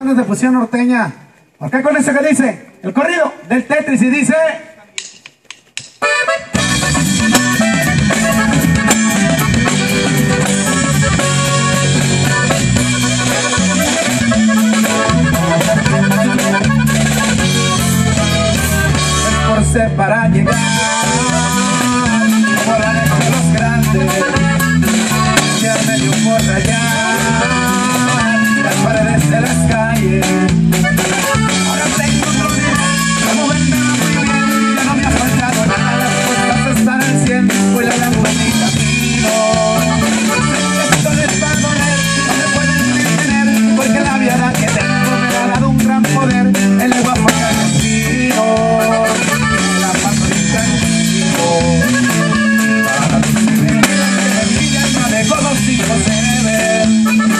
de fusión norteña. Acá con ese que dice el corrido del Tetris y dice... Esforcé para llegar see you in it.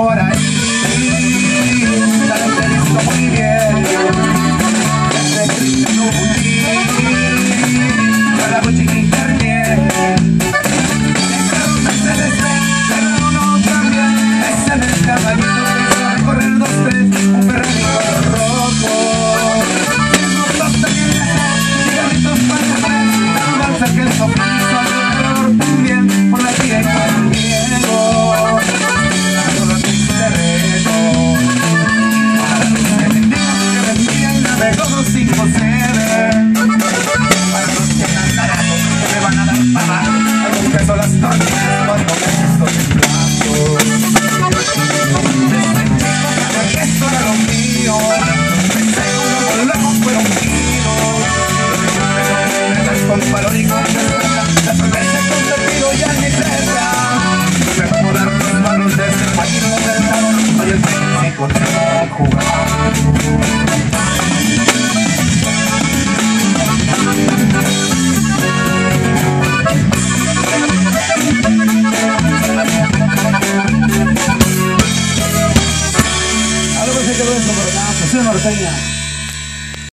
fora. Manera, manera, manera, 二三呀